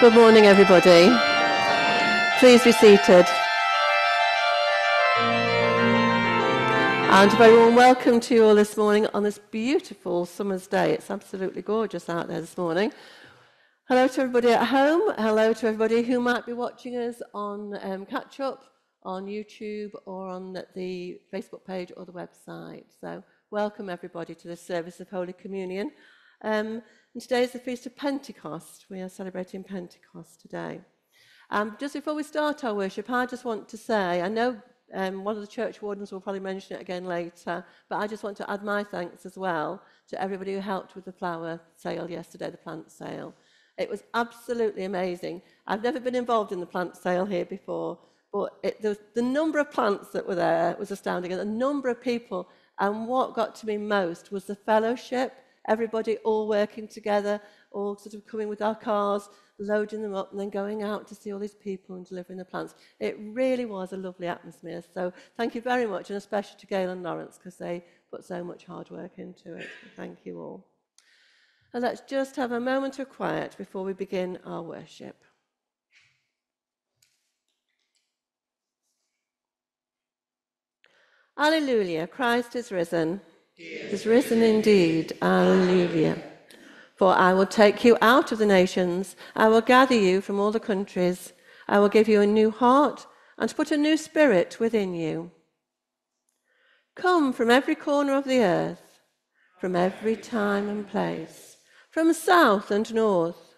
Good morning, everybody. Please be seated. And a very warm welcome to you all this morning on this beautiful summer's day. It's absolutely gorgeous out there this morning. Hello to everybody at home. Hello to everybody who might be watching us on um, Catch Up, on YouTube, or on the Facebook page or the website. So, welcome everybody to this service of Holy Communion. Um, and today is the Feast of Pentecost. We are celebrating Pentecost today. Um, just before we start our worship, I just want to say I know um, one of the church wardens will probably mention it again later, but I just want to add my thanks as well to everybody who helped with the flower sale yesterday, the plant sale. It was absolutely amazing. I've never been involved in the plant sale here before, but it, the, the number of plants that were there was astounding, and the number of people. And what got to me most was the fellowship everybody all working together, all sort of coming with our cars, loading them up, and then going out to see all these people and delivering the plants. It really was a lovely atmosphere. So thank you very much, and especially to Gail and Lawrence, because they put so much hard work into it. Thank you all. And let's just have a moment of quiet before we begin our worship. Alleluia, Christ is risen is risen indeed. Alleluia. For I will take you out of the nations, I will gather you from all the countries, I will give you a new heart and put a new spirit within you. Come from every corner of the earth, from every time and place, from south and north.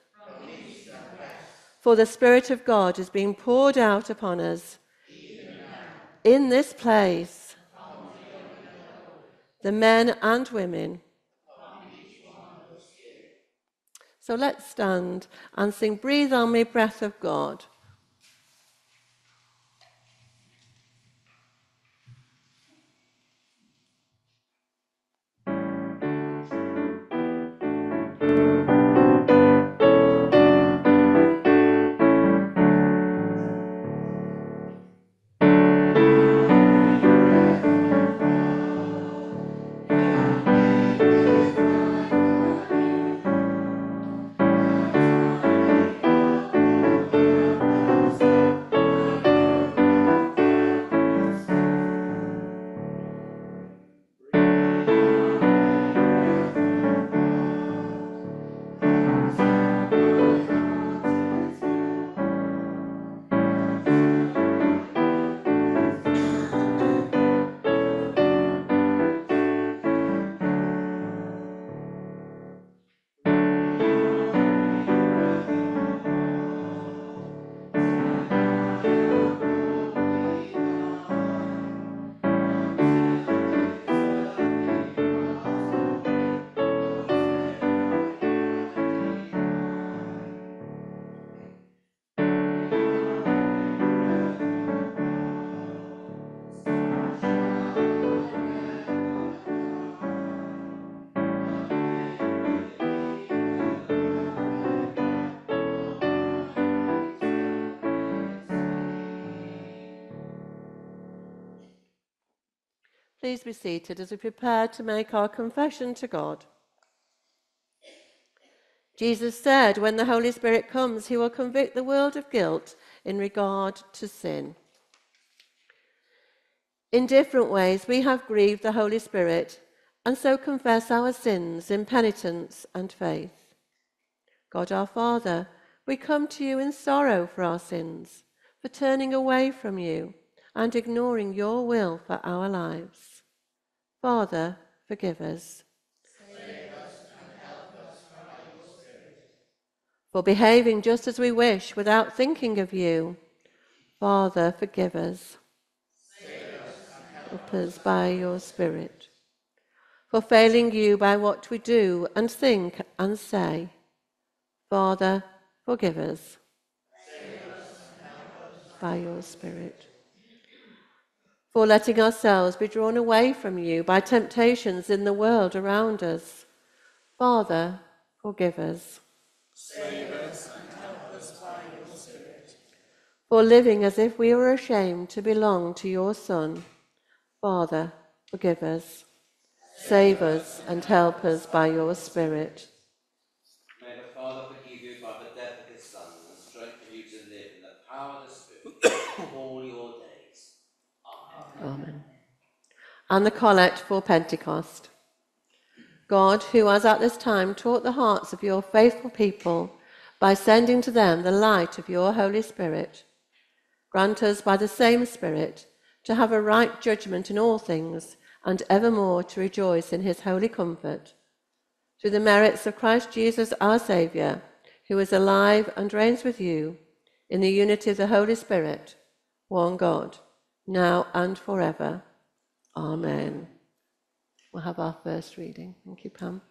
For the Spirit of God is being poured out upon us in this place the men and women. So let's stand and sing, Breathe on me, breath of God. Please be seated as we prepare to make our confession to God. Jesus said, When the Holy Spirit comes, he will convict the world of guilt in regard to sin. In different ways, we have grieved the Holy Spirit and so confess our sins in penitence and faith. God our Father, we come to you in sorrow for our sins, for turning away from you and ignoring your will for our lives. Father, forgive us. For behaving just as we wish without thinking of you. Father, forgive us. Help us by your Spirit. For failing you by what we do and think and say. Father, forgive us. By your Spirit for letting ourselves be drawn away from you by temptations in the world around us. Father, forgive us. Save us and help us by your Spirit. For living as if we were ashamed to belong to your Son. Father, forgive us. Save us and help us by your Spirit. May the Father forgive you by the death of his sons power of the Spirit all your days. Amen. And the collect for Pentecost. God, who has at this time taught the hearts of your faithful people by sending to them the light of your Holy Spirit, grant us by the same Spirit to have a right judgment in all things and evermore to rejoice in his holy comfort. Through the merits of Christ Jesus our Saviour, who is alive and reigns with you in the unity of the Holy Spirit, one God, now and forever. Amen. We'll have our first reading. Thank you, Pam.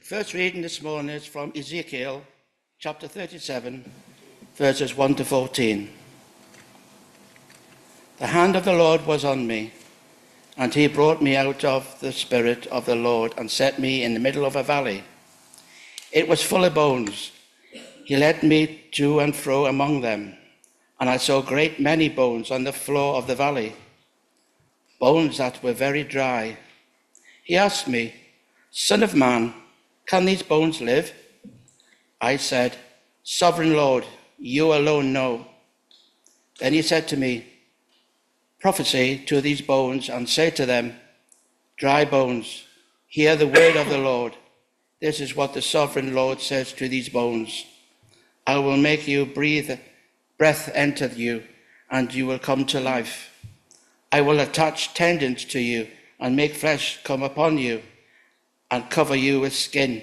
First reading this morning is from Ezekiel chapter 37, verses 1 to 14. The hand of the Lord was on me, and he brought me out of the Spirit of the Lord and set me in the middle of a valley. It was full of bones. He led me to and fro among them, and I saw great many bones on the floor of the valley, bones that were very dry. He asked me, Son of man, can these bones live? I said, Sovereign Lord, you alone know. Then he said to me, Prophesy to these bones and say to them, Dry bones, hear the word of the Lord. This is what the sovereign Lord says to these bones I will make you breathe, breath enter you, and you will come to life. I will attach tendons to you and make flesh come upon you and cover you with skin.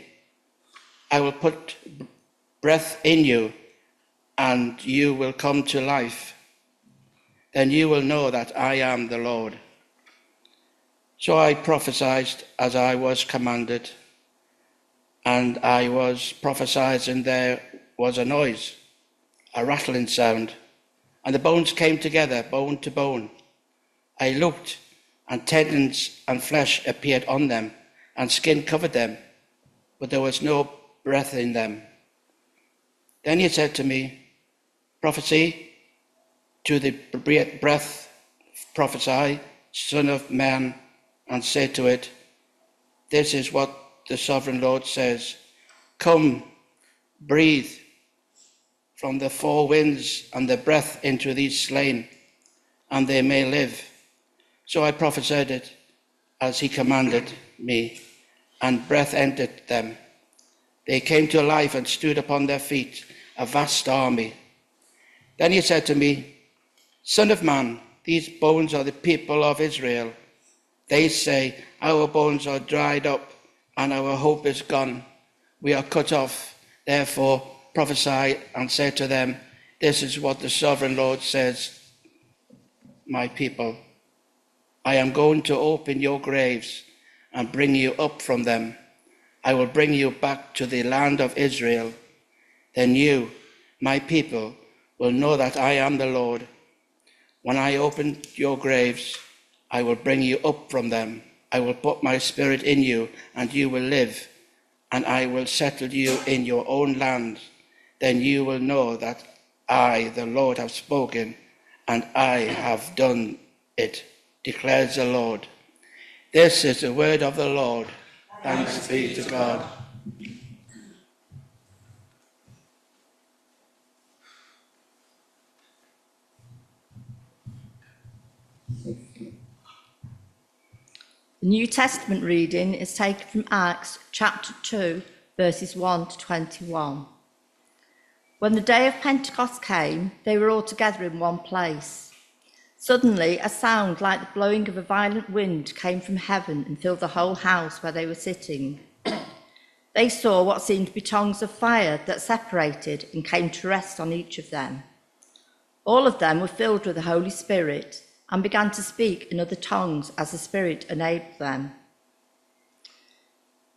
I will put breath in you, and you will come to life. Then you will know that I am the Lord. So I prophesied as I was commanded, and I was prophesying there was a noise, a rattling sound, and the bones came together, bone to bone. I looked, and tendons and flesh appeared on them, and skin covered them, but there was no breath in them. Then he said to me, Prophesy to the breath, prophesy, Son of Man, and say to it, This is what the sovereign Lord says Come, breathe from the four winds and the breath into these slain, and they may live. So I prophesied it as he commanded me, and breath entered them. They came to life and stood upon their feet, a vast army. Then he said to me, Son of man, these bones are the people of Israel. They say, Our bones are dried up, and our hope is gone. We are cut off. Therefore, prophesy and say to them, This is what the sovereign Lord says, My people. I am going to open your graves and bring you up from them. I will bring you back to the land of Israel. Then you, my people, will know that I am the Lord. When I open your graves, I will bring you up from them. I will put my spirit in you, and you will live, and I will settle you in your own land then you will know that I, the Lord, have spoken, and I have done it, declares the Lord. This is the word of the Lord. Thanks be to God. The New Testament reading is taken from Acts chapter 2, verses 1 to 21. When the day of Pentecost came, they were all together in one place. Suddenly, a sound like the blowing of a violent wind came from heaven and filled the whole house where they were sitting. they saw what seemed to be tongues of fire that separated and came to rest on each of them. All of them were filled with the Holy Spirit and began to speak in other tongues as the Spirit enabled them.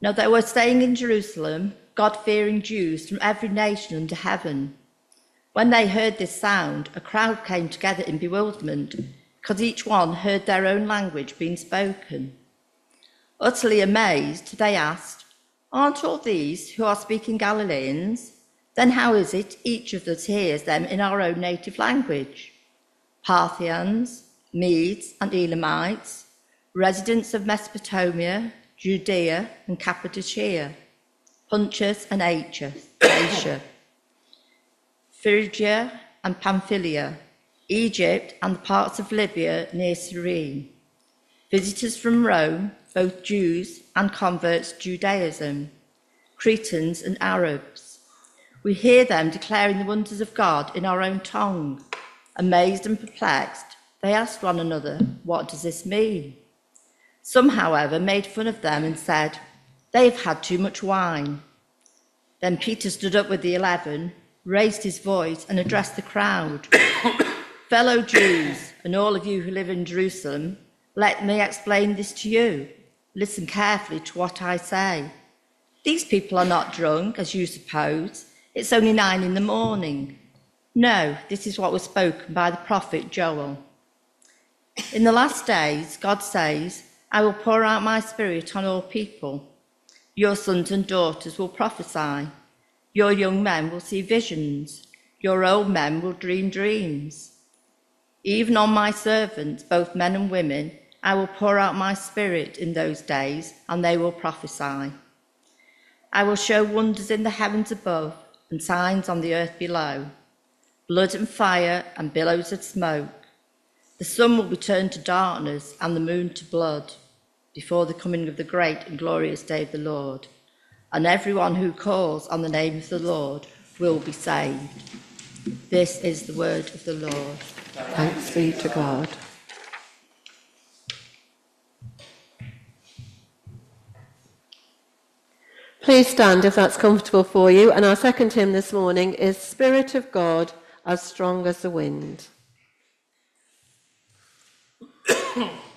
Now they were staying in Jerusalem God fearing Jews from every nation under heaven. When they heard this sound, a crowd came together in bewilderment because each one heard their own language being spoken. Utterly amazed, they asked, Aren't all these who are speaking Galileans? Then how is it each of us hears them in our own native language? Parthians, Medes and Elamites, residents of Mesopotamia, Judea and Cappadocia Pontus and Asia, Phrygia and Pamphylia, Egypt and the parts of Libya near Cyrene. Visitors from Rome, both Jews and converts to Judaism, Cretans and Arabs. We hear them declaring the wonders of God in our own tongue. Amazed and perplexed, they asked one another, What does this mean? Some, however, made fun of them and said, They've had too much wine. Then Peter stood up with the eleven, raised his voice, and addressed the crowd Fellow Jews, and all of you who live in Jerusalem, let me explain this to you. Listen carefully to what I say. These people are not drunk, as you suppose. It's only nine in the morning. No, this is what was spoken by the prophet Joel. In the last days, God says, I will pour out my spirit on all people. Your sons and daughters will prophesy. Your young men will see visions. Your old men will dream dreams. Even on my servants, both men and women, I will pour out my spirit in those days, and they will prophesy. I will show wonders in the heavens above and signs on the earth below blood and fire and billows of smoke. The sun will be turned to darkness and the moon to blood before the coming of the great and glorious day of the Lord. And everyone who calls on the name of the Lord will be saved. This is the word of the Lord. Thanks be to God. Please stand if that's comfortable for you. And our second hymn this morning is Spirit of God, as strong as the wind.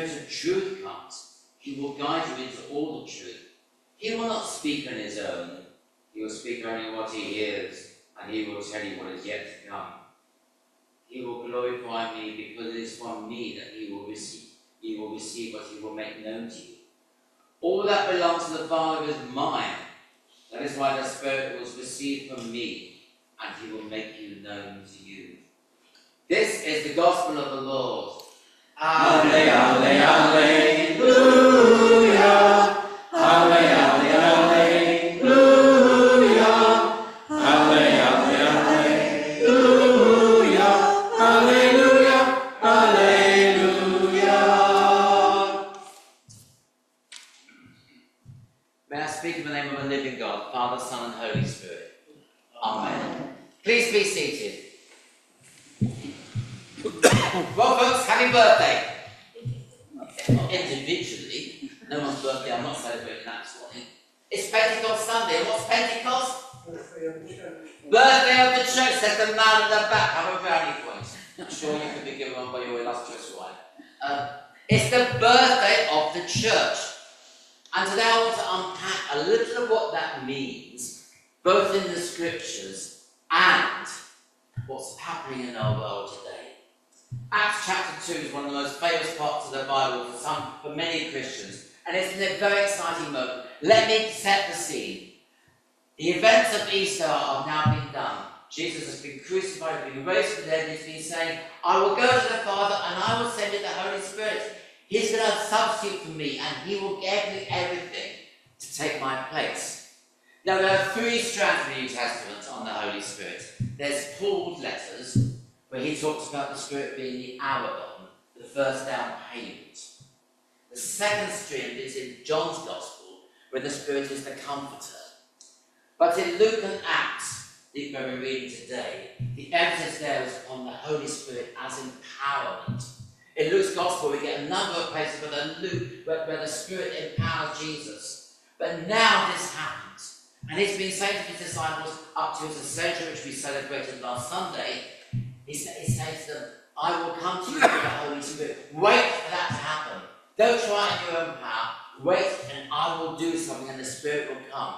the Spirit of truth, comes, he will guide you into all the truth. He will not speak on his own. He will speak only what he hears, and he will tell you what is yet to come. He will glorify me because it is from me that he will receive. He will receive what he will make known to you. All that belongs to the Father is mine. That is why the Spirit was received from me, and he will make you known to you. This is the gospel of the Lord. Alleluia, Alleluia, Alleluia, birthday, I'm not celebrating that this morning. It's Pentecost Sunday. What's Pentecost? Birthday of the church, says the man in the back. Have a brownie point. I'm sure you could be given one by your illustrious wife. Um, it's the birthday of the church. And today I want to unpack a little of what that means, both in the scriptures and what's happening in our world today. Acts chapter 2 is one of the most famous parts of the Bible for some, for many Christians, and it's a very exciting moment. Let me set the scene. The events of Easter are now being done. Jesus has been crucified, been raised from the dead, he's been saying, I will go to the Father and I will send you the Holy Spirit. He's going to substitute for me and he will give me everything to take my place. Now, there are three strands in the New Testament on the Holy Spirit. There's Paul's letters, where he talks about the Spirit being the hour the first down payment. The second stream is in John's Gospel, where the Spirit is the comforter. But in Luke and Acts, where we're reading today, the emphasis there is on the Holy Spirit as empowerment. In Luke's Gospel, we get a number of places where the, Luke, where, where the Spirit empowers Jesus. But now this happens. And he's been saying to his disciples up to his ascension, which we celebrated last Sunday, he, he says to them, I will come to you with the Holy Spirit. Wait for that to happen. Don't try in your own power. Wait, and I will do something, and the Spirit will come.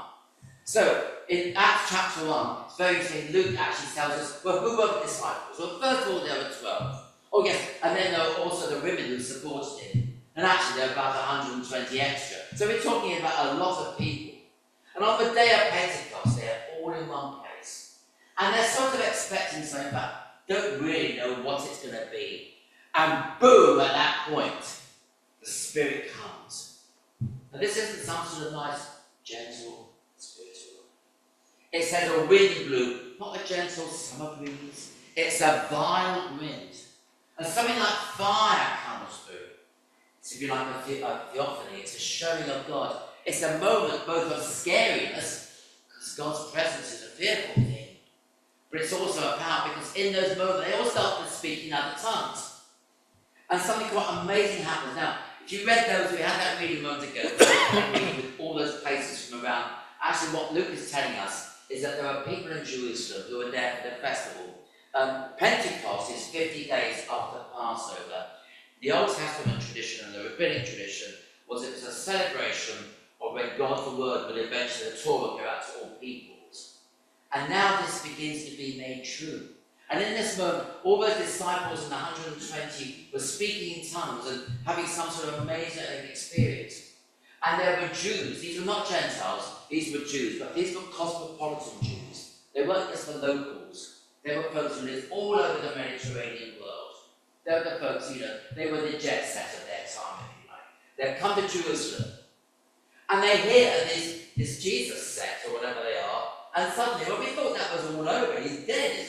So, in Acts chapter 1, it's very interesting. Luke actually tells us, well, who were the disciples? Well, first of all, there were 12. Oh, yes, and then there were also the women who supported him. And actually, there were about 120 extra. So, we're talking about a lot of people. And on the day of Pentecost, they're all in one place. And they're sort of expecting something, but don't really know what it's going to be. And boom, at that point, the Spirit comes. Now, this isn't some sort of nice, gentle, spiritual. It says a wind blew, not a gentle summer breeze. It's a violent wind. And something like fire comes through. It's, if you like, a, the- a theophany, it's a showing of God. It's a moment both of scariness, because God's presence is a fearful thing, but it's also a power because in those moments they all start speaking other tongues. And something quite amazing happens. Now, you read those, we had that reading moment ago, all those places from around. Actually, what Luke is telling us is that there are people in Jerusalem who are there for the festival. Um, Pentecost is 50 days after Passover. The Old Testament tradition and the rabbinic tradition was it was a celebration of when God's word would eventually, the Torah, go out to all peoples. And now this begins to be made true. And in this moment, all those disciples and the 120 were speaking in tongues and having some sort of amazing experience. And there were Jews, these were not Gentiles, these were Jews, but these were cosmopolitan Jews. They weren't just the locals, they were folks who lived all over the Mediterranean world. They were the folks, you know, they were the jet set of their time, if you like. They've come to Jerusalem. And they hear this, this Jesus sect, or whatever they are, and suddenly, well, we thought that was all over. He's dead?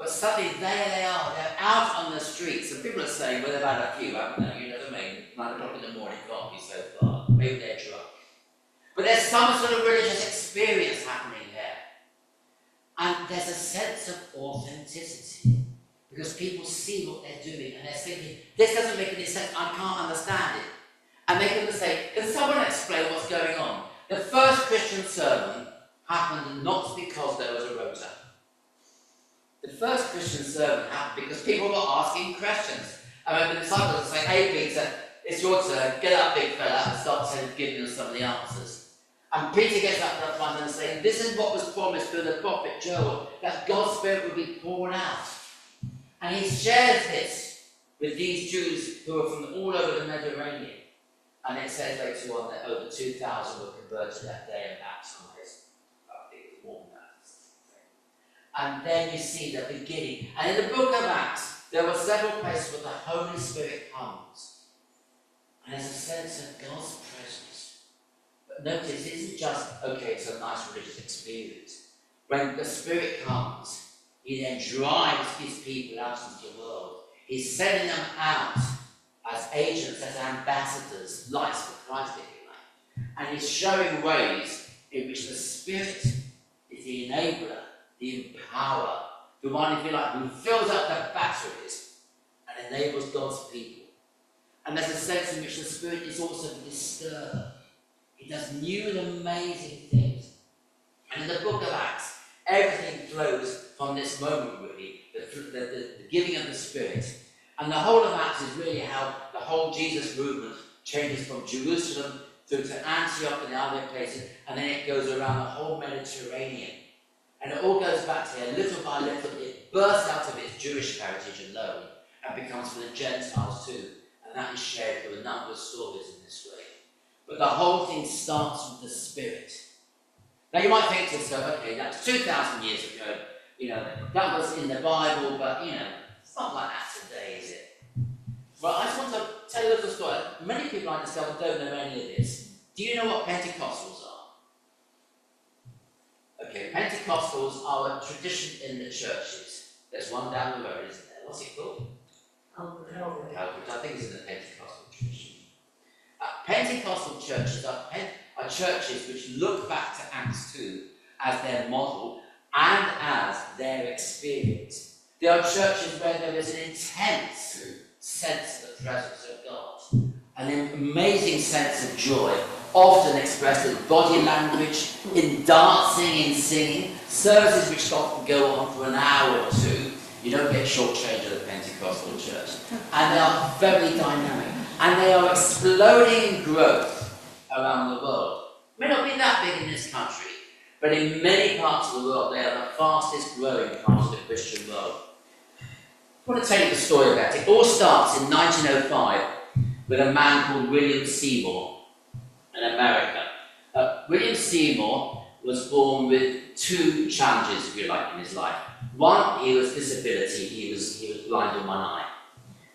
But suddenly, there they are. They're out on the streets, and people are saying, well, they've had a few, haven't they? You know what I mean? Nine o'clock in the morning can't so far. Maybe they're drunk. But there's some sort of religious experience happening there. And there's a sense of authenticity. Because people see what they're doing and they're thinking, this doesn't make any sense, I can't understand it. And they can say, can someone explain what's going on? The first Christian sermon happened not because there was a rota. The first Christian sermon happened because people were asking questions. I mean, the disciples were saying, hey Peter, it's your turn, get up big fella and start giving us some of the answers. And Peter gets up that front and saying, this is what was promised through the prophet Joel, that God's Spirit would be poured out. And he shares this with these Jews who are from all over the Mediterranean. And it says later on that over 2,000 were converted that day and baptized. I think it was more than that. And then you see the beginning. And in the book of Acts, there were several places where the Holy Spirit comes. And there's a sense of God's presence. But notice, it isn't just, okay, it's a nice religious experience. When the Spirit comes, he then drives his people out into the world. He's sending them out as agents, as ambassadors, lights for Christ, if you like. And he's showing ways in which the Spirit is the enabler, the empower, the one, if you like, who fills up the batteries and enables God's people. And there's a sense in which the Spirit is also the disturber. He does new and amazing things. And in the book of Acts, everything flows from this moment, really, the, the, the, the giving of the Spirit. And the whole of Acts is really how the whole Jesus movement changes from Jerusalem through to Antioch and the other places, and then it goes around the whole Mediterranean. And it all goes back to here, little by little, it bursts out of its Jewish heritage alone and becomes for the Gentiles too. And that is shared through a number of stories in this way. But the whole thing starts with the Spirit. Now you might think to yourself, okay, that's 2,000 years ago, you know, that was in the Bible, but you know, it's not like that today, is it? Well, I just want to tell you a little story. Many people I discovered don't know any of this. Do you know what Pentecostals are? Okay, Pentecostals are a tradition in the churches. There's one down the road, isn't there? What's it called? Calvary. I think it's in the Pentecostal tradition. Uh, Pentecostal churches are, are churches which look back to Acts 2 as their model and as their experience. They are churches where there is an intense sense of the presence of God, an amazing sense of joy, often expressed in body language, in dancing, in singing, services which often go on for an hour or two. You don't get short-changed at a Pentecostal church. And they are very dynamic. And they are exploding in growth around the world. May not be that big in this country, but in many parts of the world, they are the fastest growing part of the Christian world. I want to tell you the story about it. It all starts in 1905 with a man called William Seymour America. Uh, William Seymour was born with two challenges, if you like, in his life. One, he was disability. He was he was blind in one eye.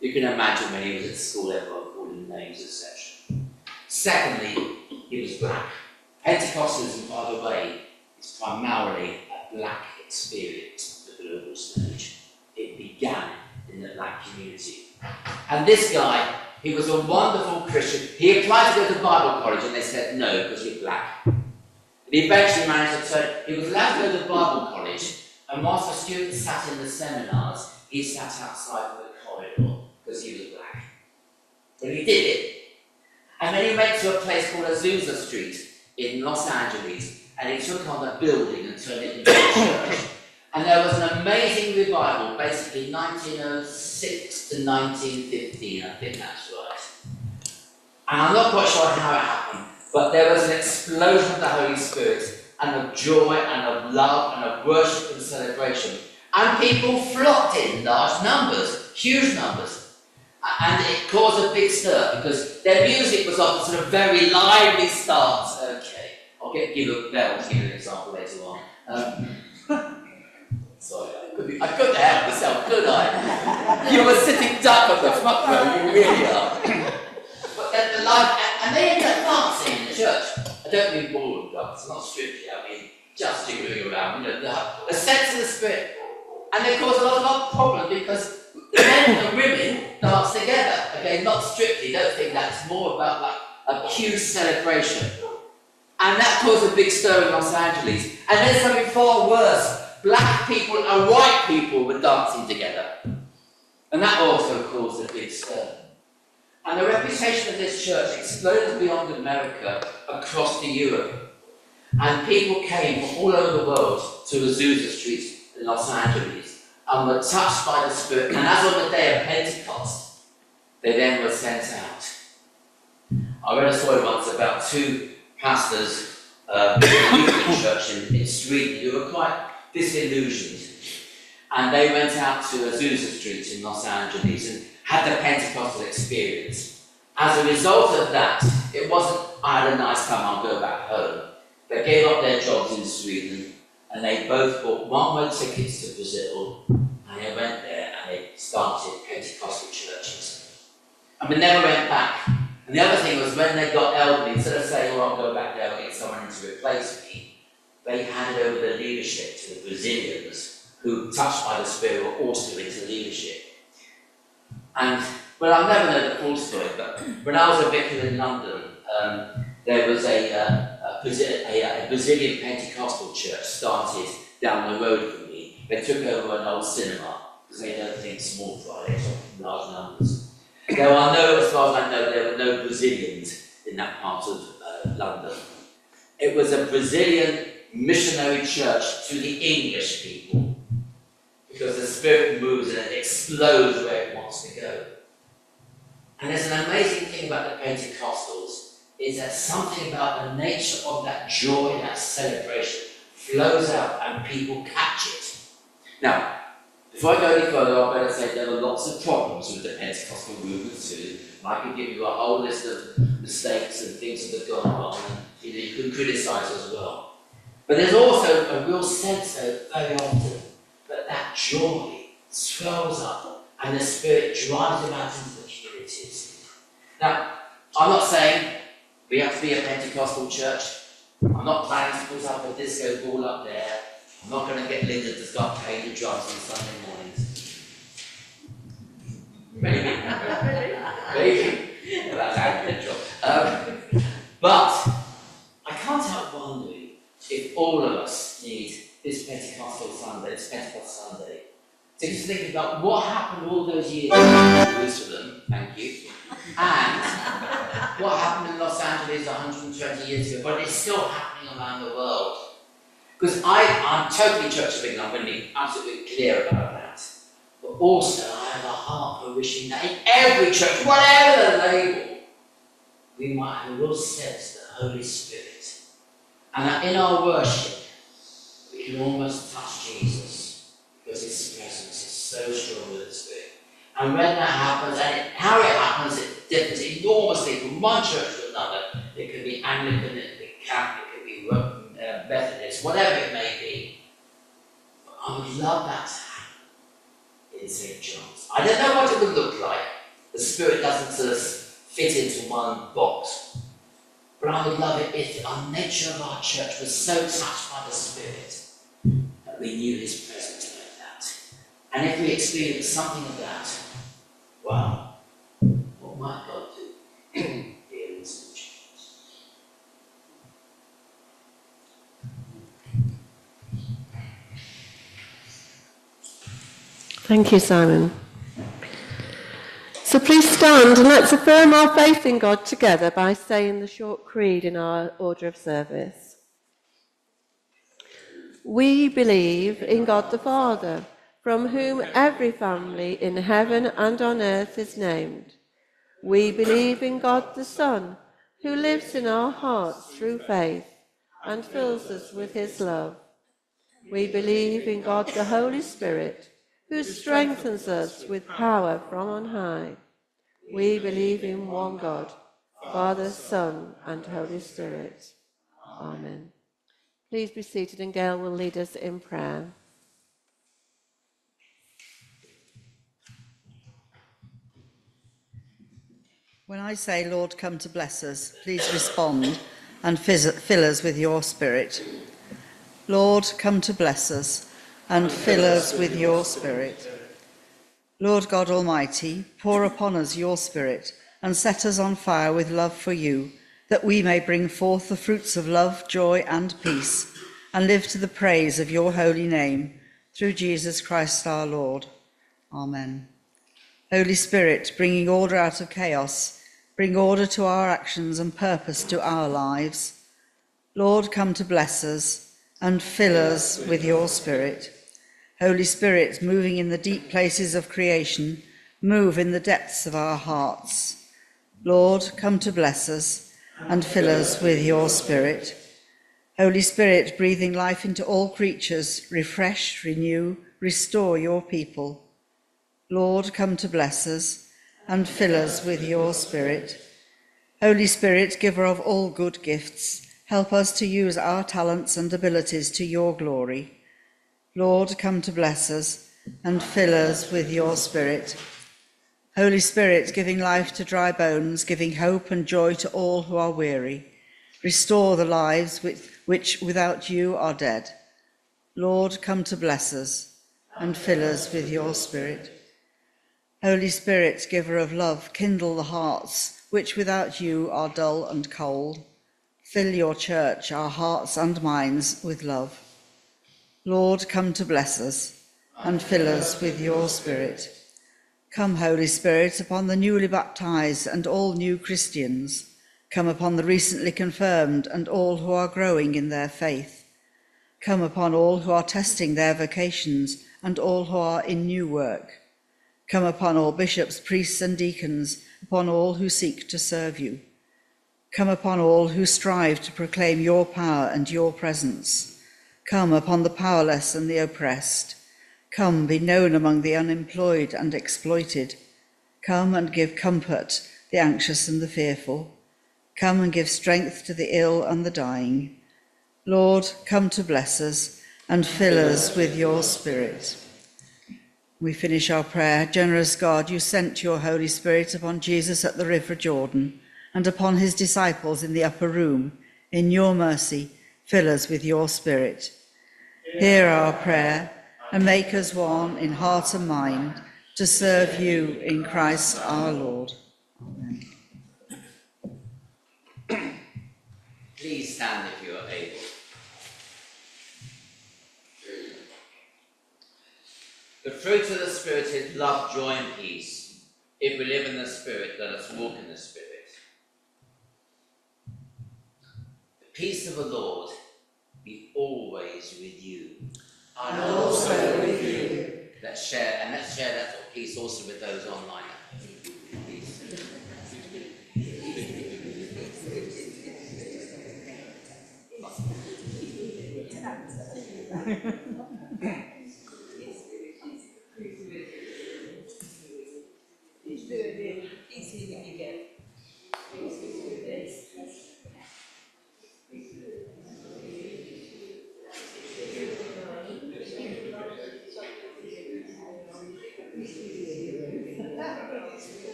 You can imagine when he was at school, everyone called him names, etc. Secondly, he was black. Pentecostalism, by the way, is primarily a black experience on the global stage. It began in the black community. And this guy, he was a wonderful Christian. He applied to go to Bible college and they said no because you're black. And he eventually managed to turn, he was allowed to go to Bible college and whilst the students sat in the seminars, he sat outside in the corridor because he was black. But he did it. And then he went to a place called Azusa Street in Los Angeles and he took on a building and turned it into a church. And there was an amazing revival, basically 1906 to 1915, I think that's right. And I'm not quite sure how it happened, but there was an explosion of the Holy Spirit and of joy and of love and of worship and celebration. And people flocked in large numbers, huge numbers. And it caused a big stir because their music was often sort of very lively starts. Okay, I'll get give a give an example later on. Um, sorry, I couldn't, I help myself, could I? You were sitting duck on the front row, you really are. But spent the life, and, they end up dancing in the church. I don't mean ballroom dance, not strictly, I mean just jiggling around, you know, the, the sense of the spirit. And they cause a lot of problems because men and women dance together. Okay, not strictly, don't think that's more about like a cue celebration. And that caused a big stir in Los Angeles. And then something far worse. Black people and white people were dancing together. And that also caused a big stir. And the reputation of this church exploded beyond America across to Europe. And people came from all over the world to Azusa Street in Los Angeles and were touched by the Spirit. And as on the day of Pentecost, they then were sent out. I read a story once about two pastors uh, in a church in, in Sweden who were quite disillusioned. And they went out to Azusa Street in Los Angeles and had the Pentecostal experience. As a result of that, it wasn't, I had a nice time, I'll go back home. They gave up their jobs in Sweden and they both bought one-way tickets to Brazil and they went there and they started Pentecostal churches. And they never went back. And the other thing was when they got elderly, instead of saying, well, I'll go back there and get someone to replace me, they handed over the leadership to the Brazilians who, touched by the Spirit, were also into leadership. And, well, I'll never know the full story, but when I was a vicar in London, um, there was a, uh, a, a, a Brazilian Pentecostal church started down the road from me. They took over an old cinema because they don't think small they talk large numbers. There are no, as far as I know, there were no Brazilians in that part of uh, London. It was a Brazilian missionary church to the English people because the Spirit moves and it explodes where it wants to go. And there's an amazing thing about the Pentecostals is that something about the nature of that joy, that celebration, flows out and people catch it. Now, before I go any further, I better say there are lots of problems with the Pentecostal movement too. I could give you a whole list of mistakes and things that have gone wrong, you, know, you can criticise as well. But there's also a real sense, though, very often, that that joy swells up and the Spirit drives them out into the communities. Now, I'm not saying we have to be a Pentecostal church. I'm not planning to put up a disco ball up there. I'm not going to get Linda to start playing the drums on Sunday mornings. Maybe. Maybe. That's how good job. Um, but if all of us need this Pentecostal Sunday, this Pentecost Sunday, to just think about what happened all those years in Jerusalem, thank you, and what happened in Los Angeles 120 years ago, but it's still happening around the world. Because I'm totally Church of England, I'm going to be absolutely clear about that. But also, I have a heart for wishing that in every church, whatever the label, we might have a real sense the Holy Spirit. And in our worship, we can almost touch Jesus because his presence is so strong with the Spirit. And when that happens, and it, how it happens, it differs enormously from one church to another. It could be Anglican, it could be Catholic, it could be uh, Methodist, whatever it may be. But I would love that to happen in St. John's. I don't know what it would look like. The Spirit doesn't sort of fit into one box. But I would love it if the nature of our church was so touched by the Spirit that we knew His presence like that. And if we experienced something of that, wow, what might God do here in St. John's? Thank you, Simon. So please stand and let's affirm our faith in God together by saying the short creed in our order of service. We believe in God the Father, from whom every family in heaven and on earth is named. We believe in God the Son, who lives in our hearts through faith and fills us with his love. We believe in God the Holy Spirit, who strengthens us with power from on high. We believe in one God, Father, Son, and Holy Spirit. Amen. Please be seated, and Gail will lead us in prayer. When I say, Lord, come to bless us, please respond and fill us with your spirit. Lord, come to bless us and fill us with your spirit. Lord God Almighty, pour upon us your spirit and set us on fire with love for you, that we may bring forth the fruits of love, joy, and peace, and live to the praise of your holy name, through Jesus Christ our Lord. Amen. Holy Spirit, bringing order out of chaos, bring order to our actions and purpose to our lives. Lord, come to bless us and fill us with your Spirit. Holy Spirit, moving in the deep places of creation, move in the depths of our hearts. Lord, come to bless us and fill us with your Spirit. Holy Spirit, breathing life into all creatures, refresh, renew, restore your people. Lord, come to bless us and fill us with your Spirit. Holy Spirit, giver of all good gifts, help us to use our talents and abilities to your glory. Lord, come to bless us and fill us with your Spirit. Holy Spirit, giving life to dry bones, giving hope and joy to all who are weary, restore the lives which, which without you are dead. Lord, come to bless us and fill us with your Spirit. Holy Spirit, giver of love, kindle the hearts which without you are dull and cold. Fill your church, our hearts and minds, with love. Lord, come to bless us and fill us with your Spirit. Come, Holy Spirit, upon the newly baptized and all new Christians. Come upon the recently confirmed and all who are growing in their faith. Come upon all who are testing their vocations and all who are in new work. Come upon all bishops, priests, and deacons, upon all who seek to serve you. Come upon all who strive to proclaim your power and your presence. Come upon the powerless and the oppressed. Come, be known among the unemployed and exploited. Come and give comfort the anxious and the fearful. Come and give strength to the ill and the dying. Lord, come to bless us and fill us with your Spirit. We finish our prayer. Generous God, you sent your Holy Spirit upon Jesus at the River Jordan and upon his disciples in the upper room. In your mercy, fill us with your Spirit. Hear our prayer and make us one in heart and mind to serve you in Christ our Lord. Amen. Please stand if you are able. The fruit of the Spirit is love, joy, and peace. If we live in the Spirit, let us walk in the Spirit. The peace of the Lord be always with you. And also with you. Let's share, and let's share that peace also with those online. Peace.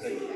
We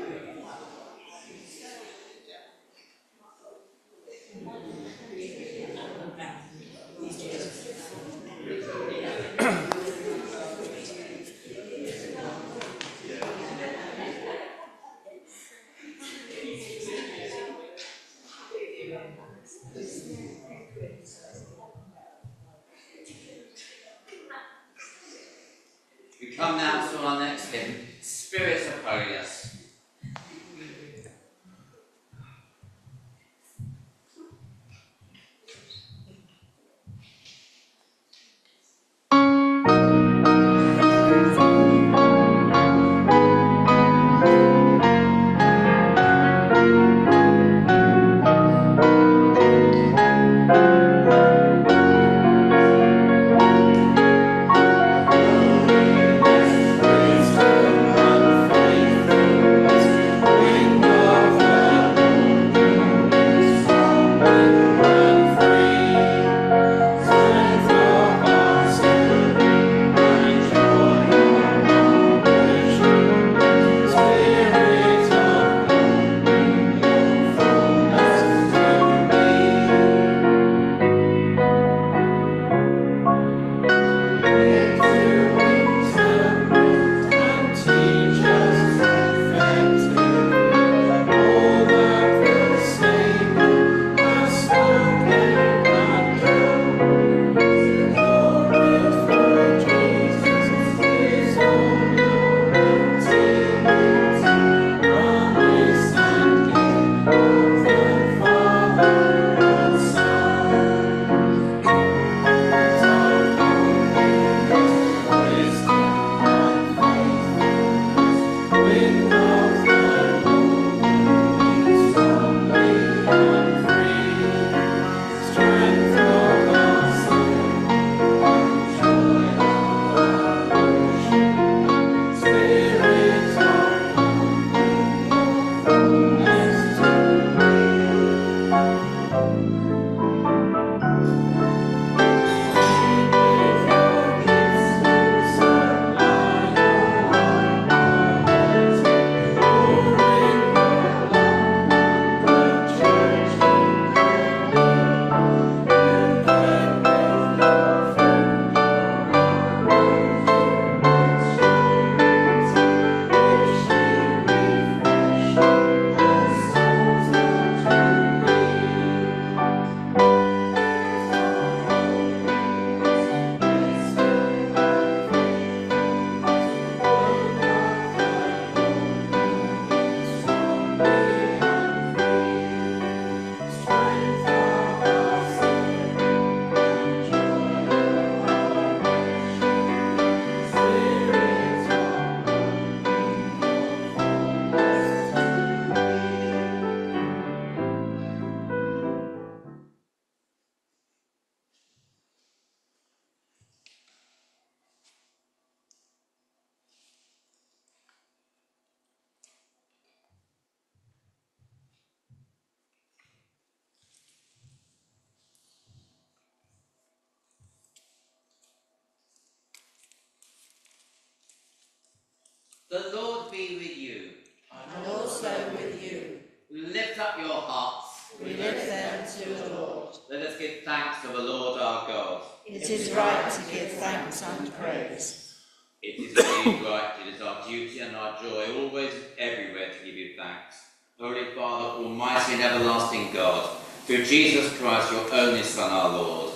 The Lord be with you. And also with you. Lift up your hearts. We lift them to the Lord. Let us give thanks to the Lord our God. It is right to give thanks and praise. It is indeed right, it is our duty and our joy, always and everywhere to give you thanks. Holy Father, Almighty and everlasting God, through Jesus Christ, your only Son, our Lord.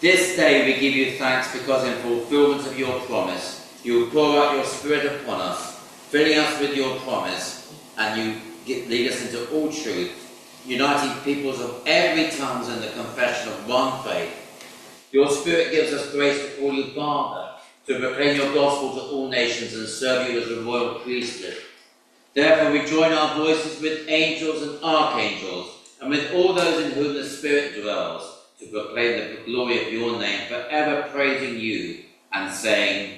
This day we give you thanks because in fulfillment of your promise, you pour out your Spirit upon us, filling us with your promise, and you lead us into all truth, uniting peoples of every tongue in the confession of one faith. Your Spirit gives us grace to call you Father, to proclaim your gospel to all nations and serve you as a royal priesthood. Therefore we join our voices with angels and archangels, and with all those in whom the Spirit dwells, to proclaim the glory of your name, forever praising you and saying,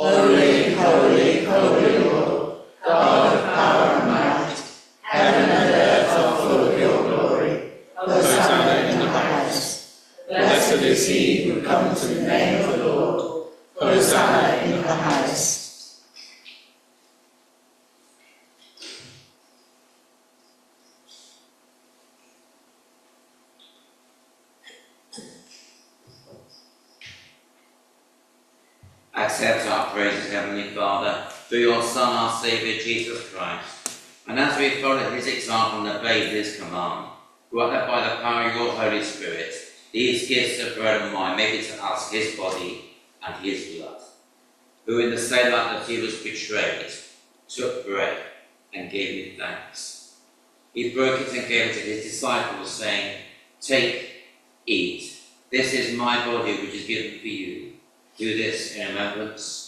Holy, holy, holy Lord, God of power and might, heaven and earth are full of your glory. Hosanna in the highest. Blessed is he who comes in the name of the Lord. Hosanna in the highest. Accept our praises, Heavenly Father, through your Son, our Saviour, Jesus Christ. And as we follow his example and obey his command, that by the power of your Holy Spirit, these gifts of bread and wine may be to us his body and his blood, who in the same night that he was betrayed, took bread and gave you thanks. He broke it and gave it to his disciples, saying, Take, eat. This is my body which is given for you. Do this in remembrance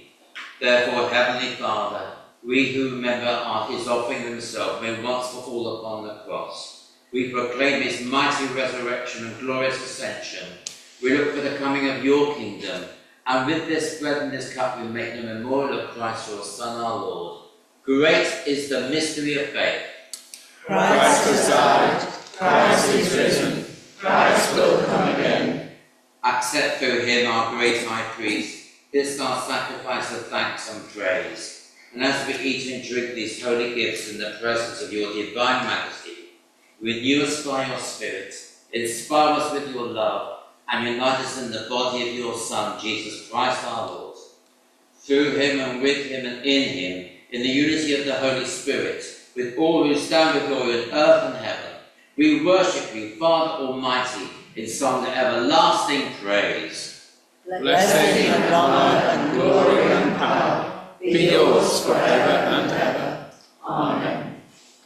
Therefore, Heavenly Father, we who remember our, his offering himself may once for all upon the cross, we proclaim his mighty resurrection and glorious ascension. We look for the coming of your kingdom, and with this bread and this cup we make the memorial of Christ your Son, our Lord. Great is the mystery of faith. Christ has died. Christ is risen. Christ will come again. Accept through him our great high priest, this our sacrifice of thanks and praise. And as we eat and drink these holy gifts in the presence of your divine majesty, renew us by your spirit, inspire us with your love, and unite us in the body of your Son, Jesus Christ our Lord. Through him and with him and in him, in the unity of the Holy Spirit, with all who stand before you in earth and heaven, we worship you, Father Almighty, in song of everlasting praise. Blessing and honour and glory and power be yours forever and ever. Amen.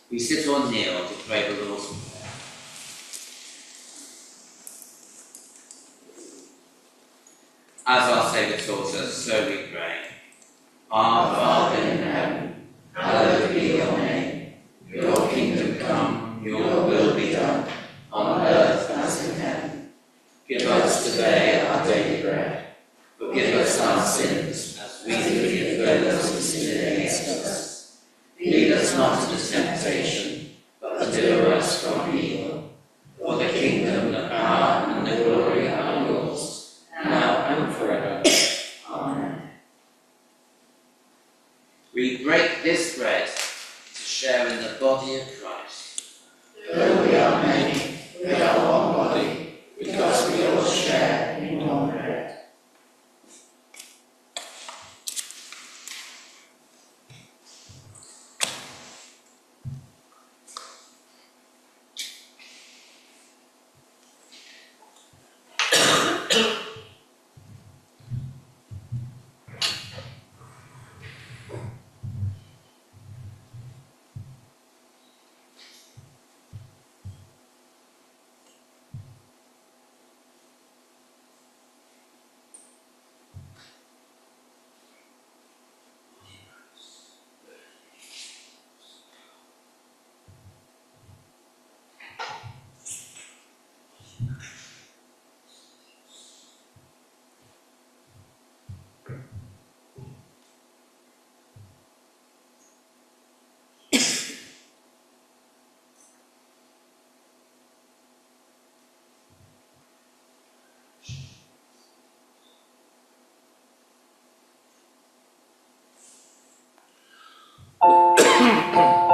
We sit or kneel to pray the Lord's Prayer. As our Saviour taught us, so we pray. Our Father in heaven, Hallowed be your name. Your kingdom come, your will be done, on earth. Give us today our daily bread. Forgive us our sins, as we we forgive those who sin against us. Lead us not into temptation, but deliver us from evil. For the kingdom, the power, Hum, hum.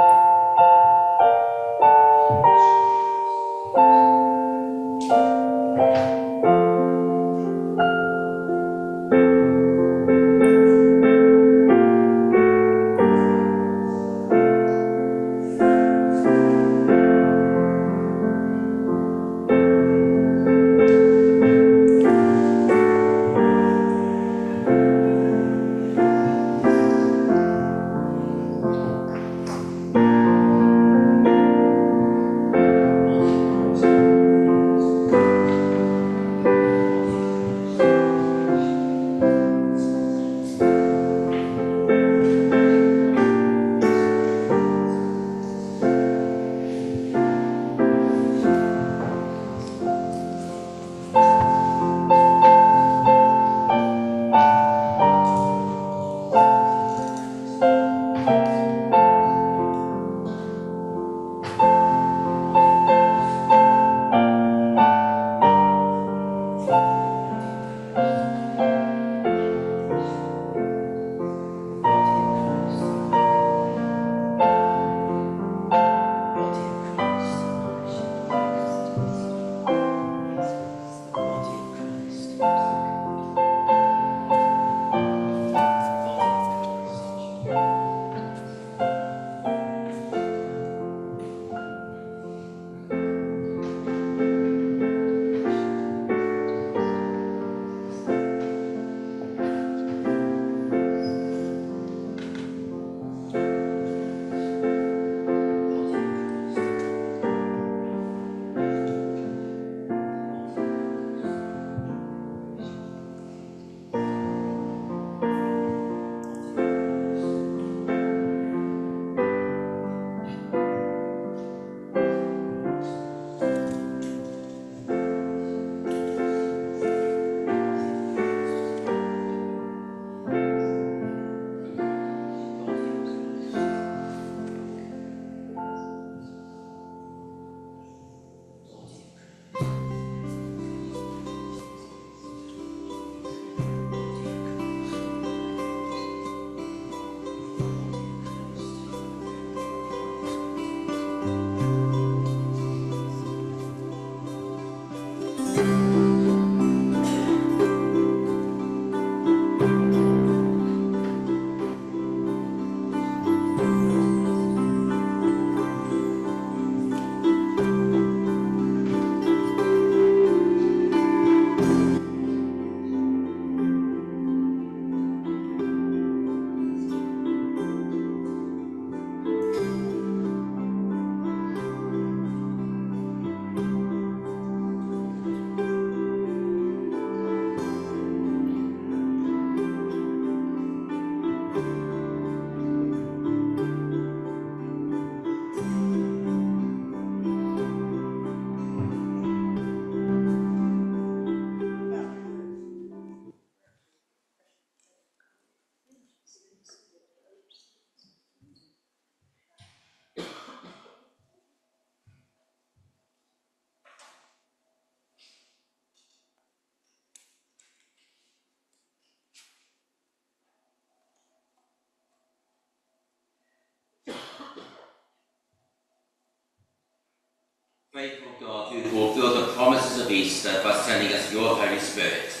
Faithful God, who fulfilled the promises of Easter by sending us your Holy Spirit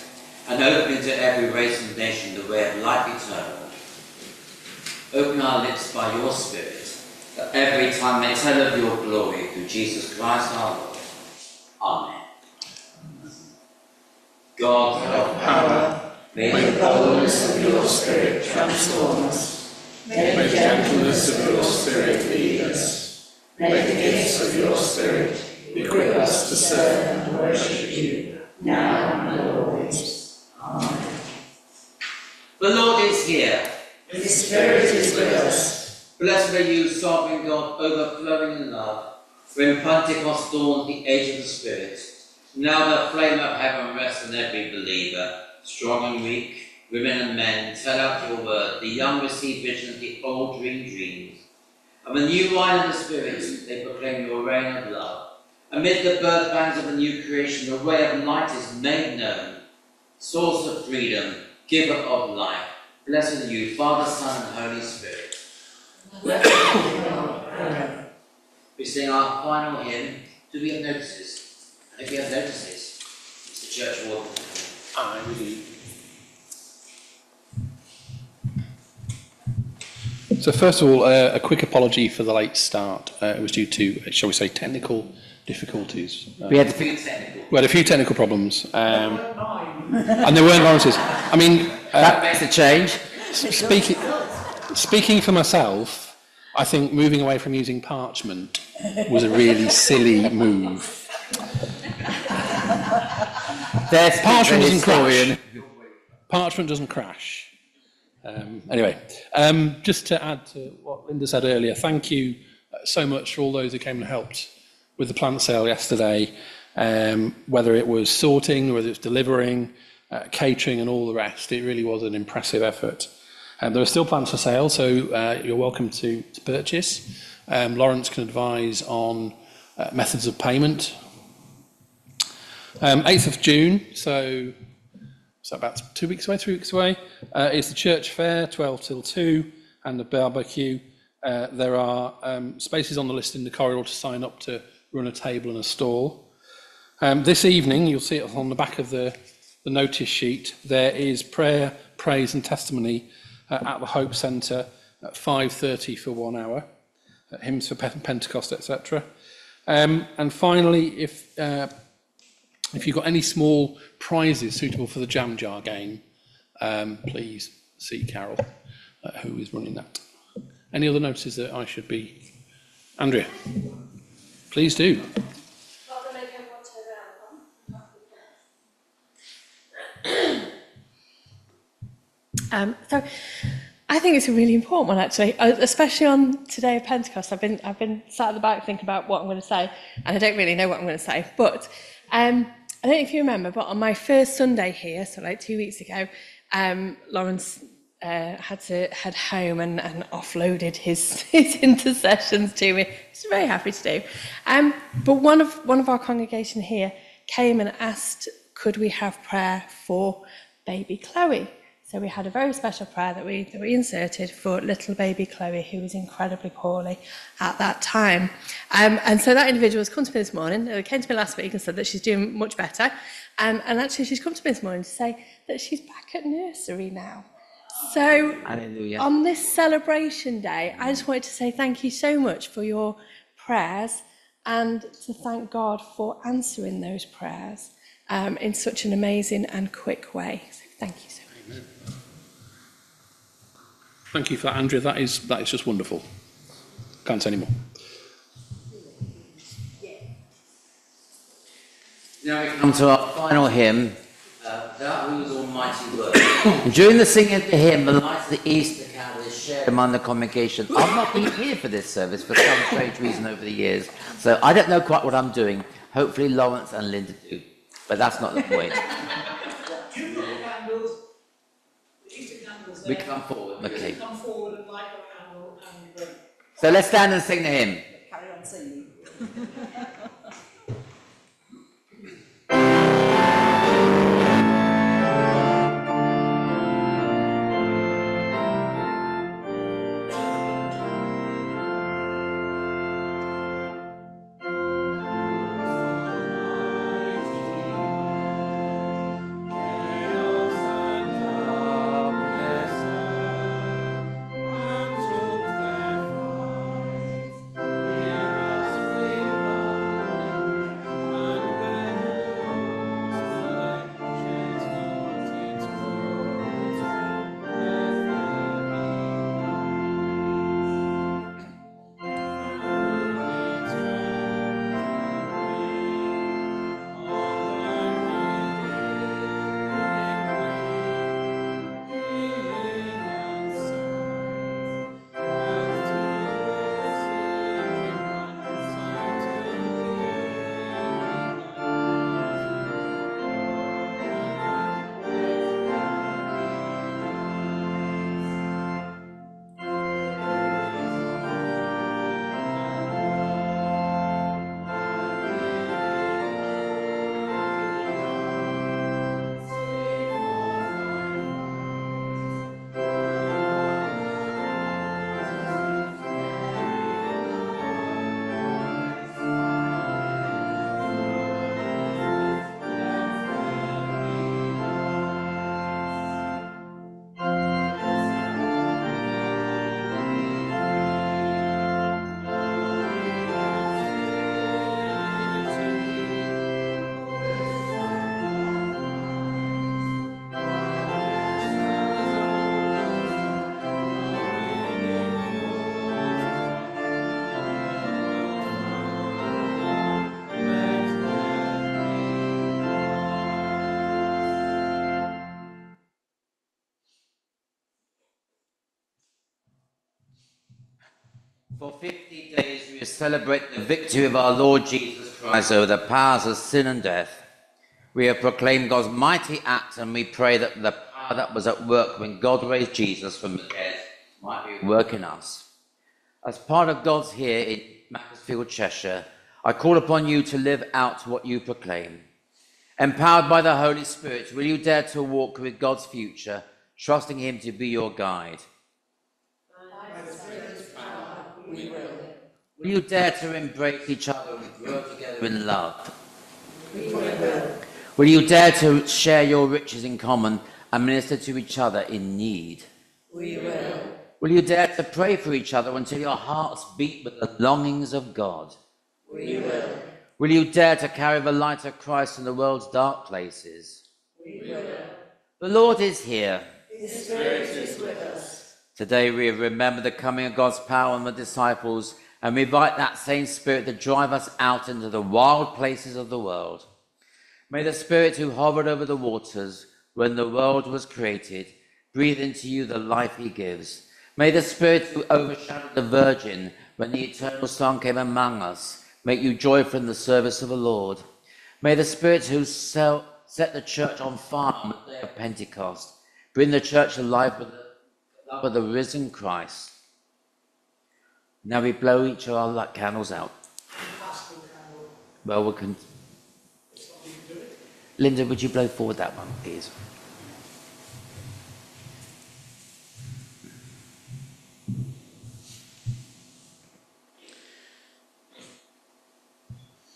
and opening to every race and nation the way of life eternal. Open our lips by your Spirit, that every time may tell of your glory through Jesus Christ our Lord. Amen. God of power, may the boldness of your spirit transform us. May the gentleness of your spirit lead us. May the gifts of your spirit equip us to serve and worship you, now and always. Amen. The Lord is here. His spirit is with us. Blessed are you, sovereign God, overflowing in love. For in Pentecost dawned the age of the Spirit. Now the flame of heaven rests on every believer. Strong and weak, women and men, tell out your word. The young receive visions, the old dream dreams. Of a new wine of the Spirit, they proclaim your reign of love. Amid the birth pangs of a new creation, the way of light is made known. Source of freedom, giver of life. Blessed are you, Father, Son, and Holy Spirit. We sing our final hymn. Do we have notices? I think we have notices. It's the church warden. I really. So first of all, uh, a quick apology for the late start. Uh, it was due to, shall we say, technical difficulties. Uh, We had the few technical. we had a few technical problems, um, and there weren't Lawrence's. I mean, uh, That makes a change. speaking speaking for myself, I think moving away from using parchment was a really silly move. There's Parchment doesn't crash. Parchment doesn't crash. Um, anyway, um, just to add to what Linda said earlier, thank you so much for all those who came and helped with the plant sale yesterday, um, whether it was sorting, whether it's delivering, uh, catering and all the rest. It really was an impressive effort. And there are still plants for sale, so uh, you're welcome to, to purchase. Um, Lawrence can advise on uh, methods of payment. Um, 8th of June, so so about two weeks away, three weeks away, uh, is the church fair, 12 till 2, and the barbecue. Uh, there are um, spaces on the list in the corridor to sign up to run a table and a stall. Um, this evening, you'll see it on the back of the, the notice sheet, there is prayer, praise and testimony uh, at the Hope Centre at 5.30 for one hour, hymns for Pentecost, etc. Um, and finally, if uh, if you've got any small prizes suitable for the jam jar game, um, please see Carol, uh, who is running that. Any other notices that I should be? Andrea, please do. Um, so I think it's a really important one actually, uh, especially on today of Pentecost. I've been I've been sat at the back thinking about what I'm going to say, and I don't really know what I'm going to say. But um, I don't know if you remember, but on my first Sunday here, so like two weeks ago, um, Lawrence uh, had to head home and, and offloaded his his intercessions to me. I'm very happy to do. Um, but one of one of our congregation here came and asked, could we have prayer for baby Chloe? So we had a very special prayer that we, that we inserted for little baby Chloe, who was incredibly poorly at that time. Um, and so that individual has come to me this morning, uh, came to me last week and said that she's doing much better. Um, and actually she's come to me this morning to say that she's back at nursery now. So Hallelujah. on this celebration day, I just wanted to say thank you so much for your prayers and to thank God for answering those prayers um, in such an amazing and quick way. So thank you so much. Thank you for that, Andrea. That is that is just wonderful. Can't say any more. Now we come to our final hymn, uh, Thou Whose Almighty Word. During the singing of the hymn, the light of the Easter candle is shared among the congregation. I've not been here for this service for some strange reason over the years, so I don't know quite what I'm doing. Hopefully Lawrence and Linda do, but that's not the point. We come forward, okay. Come forward and light your candle and So let's stand and sing the hymn. carry on singing. For 50 days we celebrate the victory of our Lord Jesus Christ over the powers of sin and death. We have proclaimed God's mighty act and we pray that the power that was at work when God raised Jesus from the dead might be at work in us. As part of God's here in Macclesfield, Cheshire, I call upon you to live out what you proclaim. Empowered by the Holy Spirit, will you dare to walk with God's future, trusting Him to be your guide? Will you dare to embrace each other and grow together in love? We will. Will you dare to share your riches in common and minister to each other in need? We will. Will you dare to pray for each other until your hearts beat with the longings of God? We will. Will you dare to carry the light of Christ in the world's dark places? We will. The Lord is here. His Spirit is with us. Today we remember the coming of God's power on the disciples and we invite that same Spirit to drive us out into the wild places of the world. May the Spirit who hovered over the waters when the world was created breathe into you the life he gives. May the Spirit who overshadowed the Virgin when the eternal Son came among us make you joyful in the service of the Lord. May the Spirit who set the church on fire on the day of Pentecost bring the church alive with of the risen Christ. Now we blow each of our candles out. Well, we can. Linda, would you blow forward that one, please?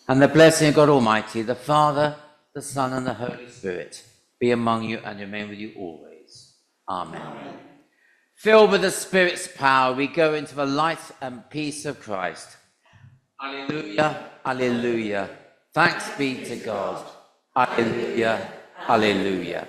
And the blessing of God Almighty, the Father, the Son, and the Holy Spirit be among you and remain with you always. Amen. Filled with the Spirit's power, we go into the light and peace of Christ. Alleluia, alleluia. Thanks be to God. Alleluia, alleluia.